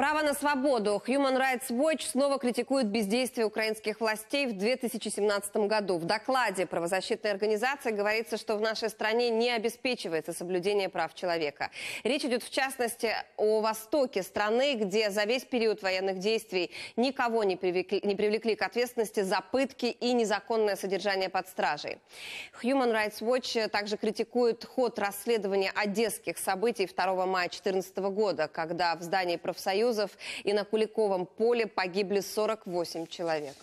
Право на свободу. Human Rights Watch снова критикует бездействие украинских властей в 2017 году. В докладе правозащитной организации говорится, что в нашей стране не обеспечивается соблюдение прав человека. Речь идет в частности о востоке страны, где за весь период военных действий никого не привлекли, не привлекли к ответственности за пытки и незаконное содержание под стражей. Human Rights Watch также критикует ход расследования одесских событий 2 мая 2014 года, когда в здании профсоюзов и на Куликовом поле погибли 48 человек.